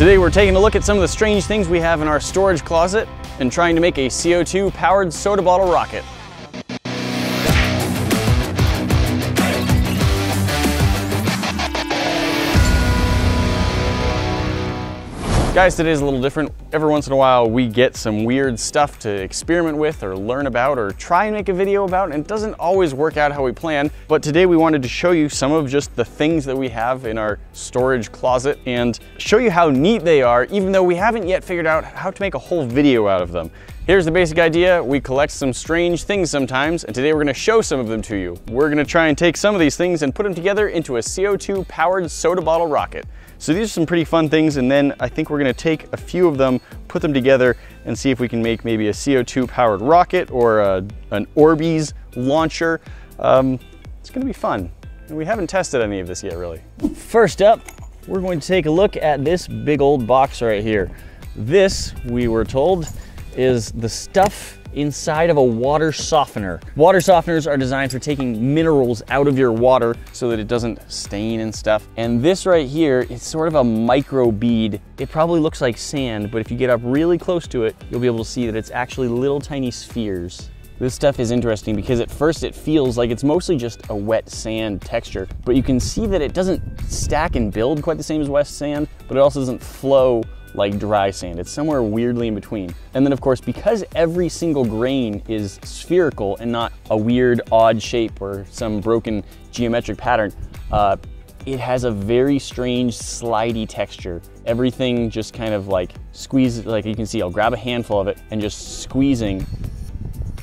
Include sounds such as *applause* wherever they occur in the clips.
Today we're taking a look at some of the strange things we have in our storage closet and trying to make a CO2 powered soda bottle rocket. Guys, today is a little different. Every once in a while we get some weird stuff to experiment with or learn about or try and make a video about and it doesn't always work out how we plan. But today we wanted to show you some of just the things that we have in our storage closet and show you how neat they are even though we haven't yet figured out how to make a whole video out of them. Here's the basic idea. We collect some strange things sometimes, and today we're gonna show some of them to you. We're gonna try and take some of these things and put them together into a CO2 powered soda bottle rocket. So these are some pretty fun things, and then I think we're gonna take a few of them, put them together, and see if we can make maybe a CO2 powered rocket or a, an Orbeez launcher. Um, it's gonna be fun. And we haven't tested any of this yet, really. First up, we're going to take a look at this big old box right here. This, we were told, is the stuff inside of a water softener. Water softeners are designed for taking minerals out of your water so that it doesn't stain and stuff. And this right here is sort of a micro bead. It probably looks like sand, but if you get up really close to it, you'll be able to see that it's actually little tiny spheres. This stuff is interesting because at first it feels like it's mostly just a wet sand texture, but you can see that it doesn't stack and build quite the same as wet sand, but it also doesn't flow like dry sand. It's somewhere weirdly in between. And then of course, because every single grain is spherical and not a weird odd shape or some broken geometric pattern, uh, it has a very strange slidey texture. Everything just kind of like squeezes, like you can see, I'll grab a handful of it and just squeezing,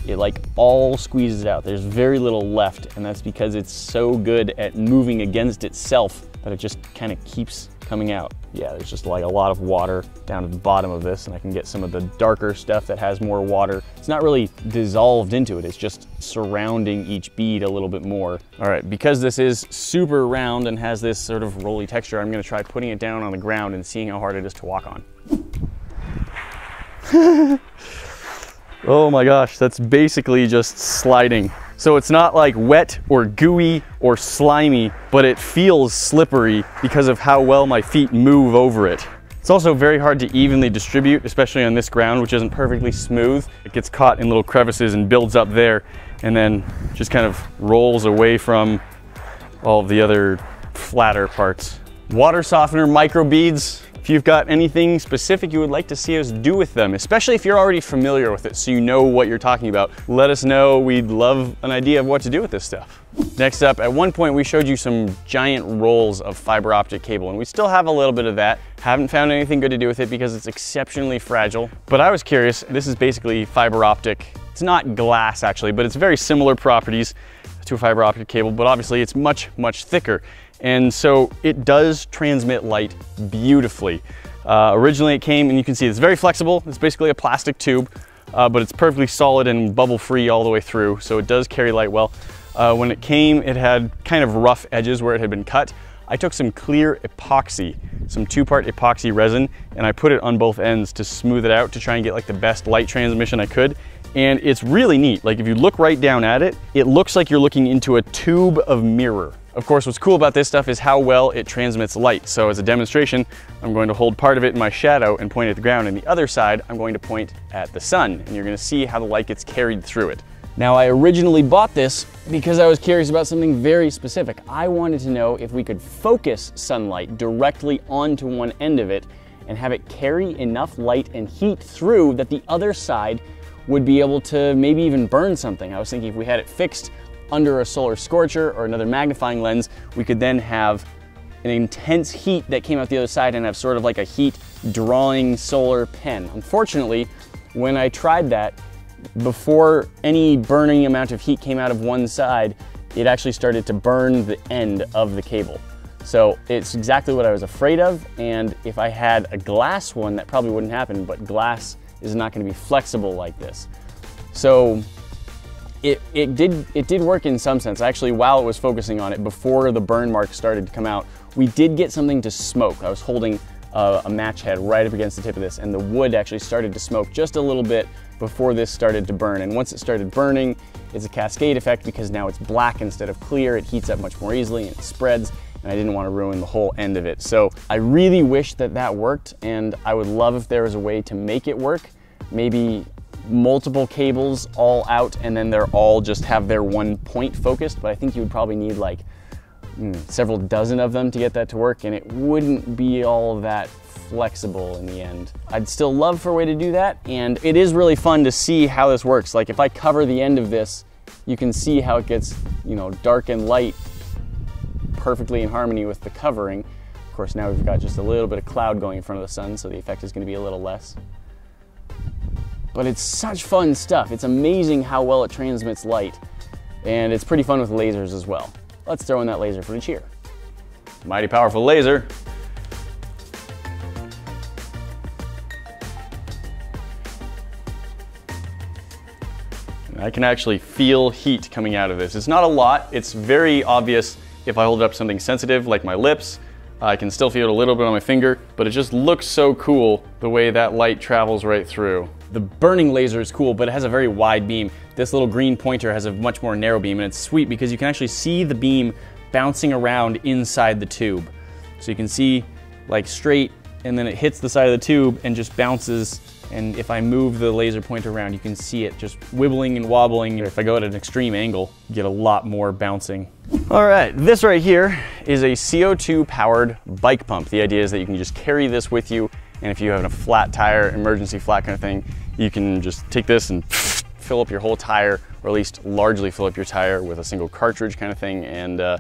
it like all squeezes out. There's very little left and that's because it's so good at moving against itself that it just kind of keeps coming out. Yeah, there's just like a lot of water down at the bottom of this and I can get some of the darker stuff that has more water. It's not really dissolved into it, it's just surrounding each bead a little bit more. All right, because this is super round and has this sort of rolly texture, I'm gonna try putting it down on the ground and seeing how hard it is to walk on. *laughs* oh my gosh, that's basically just sliding. So it's not like wet or gooey or slimy, but it feels slippery because of how well my feet move over it. It's also very hard to evenly distribute, especially on this ground, which isn't perfectly smooth. It gets caught in little crevices and builds up there, and then just kind of rolls away from all the other flatter parts. Water softener microbeads, if you've got anything specific you would like to see us do with them, especially if you're already familiar with it so you know what you're talking about, let us know. We'd love an idea of what to do with this stuff. Next up, at one point we showed you some giant rolls of fiber optic cable and we still have a little bit of that. Haven't found anything good to do with it because it's exceptionally fragile. But I was curious, this is basically fiber optic. It's not glass actually, but it's very similar properties to a fiber optic cable, but obviously it's much, much thicker. And so it does transmit light beautifully. Uh, originally it came, and you can see it's very flexible. It's basically a plastic tube, uh, but it's perfectly solid and bubble free all the way through. So it does carry light well. Uh, when it came, it had kind of rough edges where it had been cut. I took some clear epoxy, some two-part epoxy resin, and I put it on both ends to smooth it out to try and get like the best light transmission I could. And it's really neat. Like if you look right down at it, it looks like you're looking into a tube of mirror. Of course, what's cool about this stuff is how well it transmits light. So as a demonstration, I'm going to hold part of it in my shadow and point at the ground, and the other side, I'm going to point at the sun, and you're gonna see how the light gets carried through it. Now, I originally bought this because I was curious about something very specific. I wanted to know if we could focus sunlight directly onto one end of it and have it carry enough light and heat through that the other side would be able to maybe even burn something. I was thinking if we had it fixed under a solar scorcher or another magnifying lens, we could then have an intense heat that came out the other side and have sort of like a heat drawing solar pen. Unfortunately, when I tried that, before any burning amount of heat came out of one side, it actually started to burn the end of the cable. So it's exactly what I was afraid of, and if I had a glass one, that probably wouldn't happen, but glass is not gonna be flexible like this. So it, it, did, it did work in some sense. Actually, while it was focusing on it, before the burn marks started to come out, we did get something to smoke. I was holding a, a match head right up against the tip of this, and the wood actually started to smoke just a little bit before this started to burn. And once it started burning, it's a cascade effect because now it's black instead of clear. It heats up much more easily and it spreads. And I didn't want to ruin the whole end of it. So I really wish that that worked and I would love if there was a way to make it work. Maybe multiple cables all out and then they're all just have their one point focused, but I think you would probably need like mm, several dozen of them to get that to work and it wouldn't be all that flexible in the end. I'd still love for a way to do that and it is really fun to see how this works. Like if I cover the end of this, you can see how it gets, you know, dark and light perfectly in harmony with the covering. Of course, now we've got just a little bit of cloud going in front of the sun, so the effect is gonna be a little less. But it's such fun stuff. It's amazing how well it transmits light. And it's pretty fun with lasers as well. Let's throw in that laser footage here. Mighty powerful laser. I can actually feel heat coming out of this. It's not a lot. It's very obvious if I hold it up something sensitive like my lips. I can still feel it a little bit on my finger, but it just looks so cool the way that light travels right through. The burning laser is cool, but it has a very wide beam. This little green pointer has a much more narrow beam, and it's sweet because you can actually see the beam bouncing around inside the tube. So you can see like straight, and then it hits the side of the tube and just bounces and if I move the laser pointer around, you can see it just wibbling and wobbling. If I go at an extreme angle, you get a lot more bouncing. All right, this right here is a CO2 powered bike pump. The idea is that you can just carry this with you. And if you have a flat tire, emergency flat kind of thing, you can just take this and *laughs* fill up your whole tire, or at least largely fill up your tire with a single cartridge kind of thing. And uh,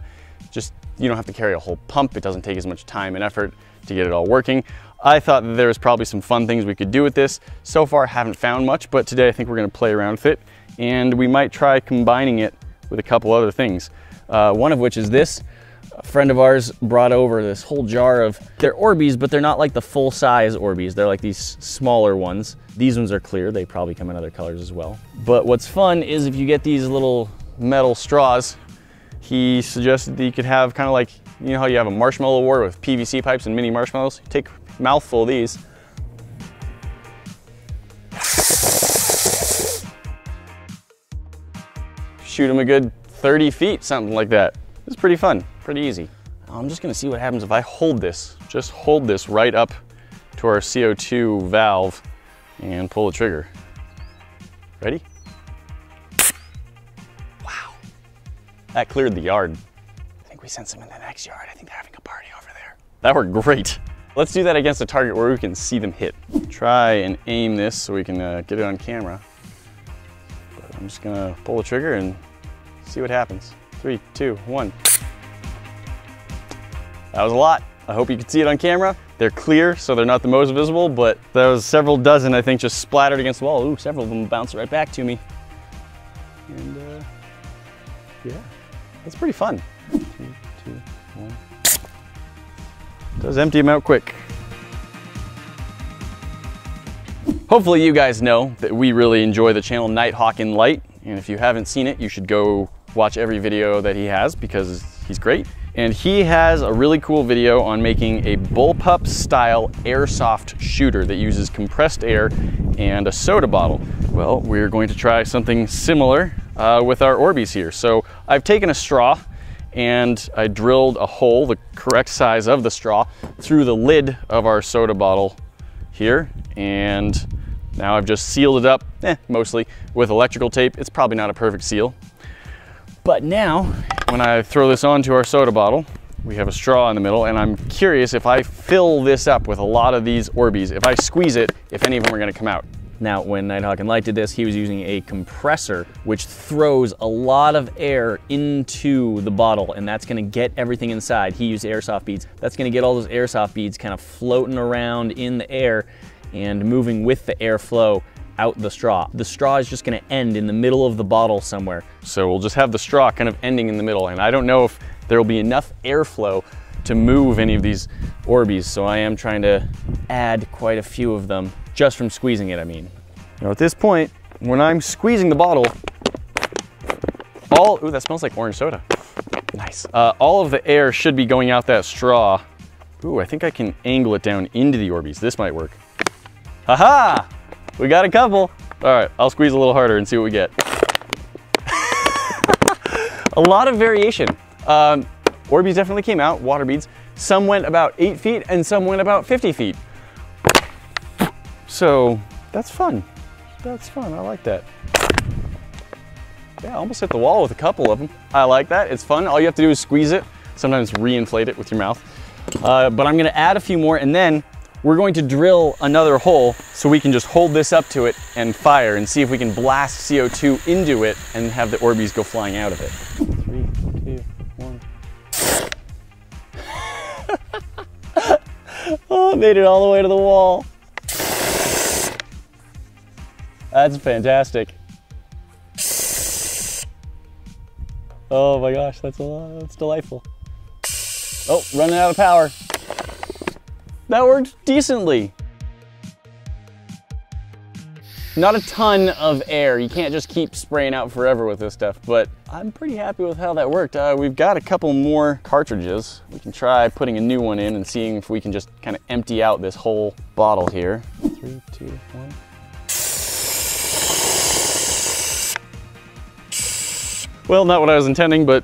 just, you don't have to carry a whole pump. It doesn't take as much time and effort to get it all working. I thought that there was probably some fun things we could do with this. So far, haven't found much, but today I think we're gonna play around with it and we might try combining it with a couple other things. Uh, one of which is this. A friend of ours brought over this whole jar of, they're Orbeez, but they're not like the full size Orbeez. They're like these smaller ones. These ones are clear. They probably come in other colors as well. But what's fun is if you get these little metal straws, he suggested that you could have kind of like, you know how you have a marshmallow war with PVC pipes and mini marshmallows? Take mouthful of these. Shoot them a good 30 feet, something like that. It's pretty fun, pretty easy. I'm just gonna see what happens if I hold this. Just hold this right up to our CO2 valve and pull the trigger. Ready? Wow, that cleared the yard. I think we sent some in the next yard. I think they're having a party over there. That worked great. Let's do that against a target where we can see them hit. Try and aim this so we can uh, get it on camera. But I'm just gonna pull the trigger and see what happens. Three, two, one. That was a lot. I hope you can see it on camera. They're clear, so they're not the most visible, but there was several dozen, I think, just splattered against the wall. Ooh, several of them bounced right back to me. And uh, yeah, that's pretty fun. Does empty them out quick. Hopefully you guys know that we really enjoy the channel Nighthawk in Light. And if you haven't seen it, you should go watch every video that he has because he's great. And he has a really cool video on making a bullpup style airsoft shooter that uses compressed air and a soda bottle. Well, we're going to try something similar uh, with our Orbeez here. So I've taken a straw and I drilled a hole, the correct size of the straw, through the lid of our soda bottle here. And now I've just sealed it up, eh, mostly, with electrical tape. It's probably not a perfect seal. But now, when I throw this onto our soda bottle, we have a straw in the middle, and I'm curious if I fill this up with a lot of these Orbeez, if I squeeze it, if any of them are gonna come out. Now, when Nighthawk in Light did this, he was using a compressor, which throws a lot of air into the bottle, and that's gonna get everything inside. He used airsoft beads. That's gonna get all those airsoft beads kind of floating around in the air and moving with the airflow out the straw. The straw is just gonna end in the middle of the bottle somewhere. So we'll just have the straw kind of ending in the middle, and I don't know if there will be enough airflow to move any of these Orbeez, so I am trying to add quite a few of them just from squeezing it, I mean. Now at this point, when I'm squeezing the bottle, all, ooh, that smells like orange soda. Nice. Uh, all of the air should be going out that straw. Ooh, I think I can angle it down into the Orbeez. This might work. Haha! We got a couple. All right, I'll squeeze a little harder and see what we get. *laughs* a lot of variation. Um, Orbeez definitely came out, water beads. Some went about eight feet and some went about 50 feet. So that's fun. That's fun, I like that. Yeah, I almost hit the wall with a couple of them. I like that, it's fun. All you have to do is squeeze it, sometimes re-inflate it with your mouth. Uh, but I'm gonna add a few more and then we're going to drill another hole so we can just hold this up to it and fire and see if we can blast CO2 into it and have the Orbeez go flying out of it. Three, two, one. *laughs* oh, made it all the way to the wall. That's fantastic. Oh my gosh, that's a, that's delightful. Oh, running out of power. That worked decently. Not a ton of air. You can't just keep spraying out forever with this stuff, but I'm pretty happy with how that worked. Uh, we've got a couple more cartridges. We can try putting a new one in and seeing if we can just kind of empty out this whole bottle here. Three, two, one. Well, not what I was intending, but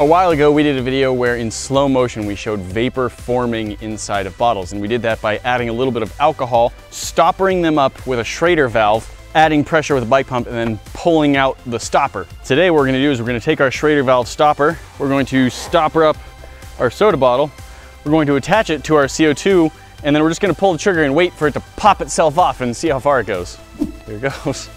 A while ago, we did a video where in slow motion we showed vapor forming inside of bottles, and we did that by adding a little bit of alcohol, stoppering them up with a Schrader valve, adding pressure with a bike pump, and then pulling out the stopper. Today what we're gonna do is we're gonna take our Schrader valve stopper, we're going to stopper up our soda bottle, we're going to attach it to our CO2, and then we're just gonna pull the trigger and wait for it to pop itself off and see how far it goes. Here it goes.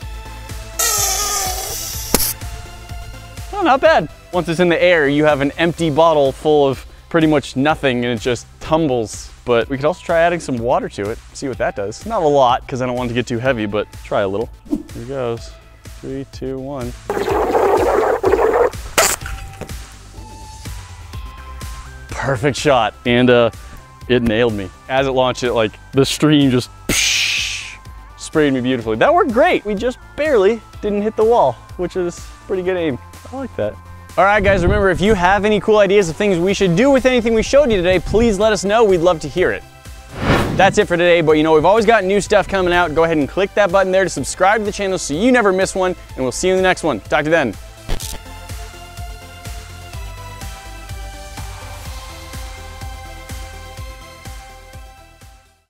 Not bad. Once it's in the air, you have an empty bottle full of pretty much nothing and it just tumbles. But we could also try adding some water to it, see what that does. Not a lot, because I don't want it to get too heavy, but try a little. Here goes. Three, two, one. Perfect shot. And uh, it nailed me. As it launched it, like the stream just sprayed me beautifully. That worked great. We just barely didn't hit the wall, which is pretty good aim. I like that. All right, guys, remember, if you have any cool ideas of things we should do with anything we showed you today, please let us know. We'd love to hear it. That's it for today, but you know, we've always got new stuff coming out. Go ahead and click that button there to subscribe to the channel so you never miss one, and we'll see you in the next one. Talk to you then.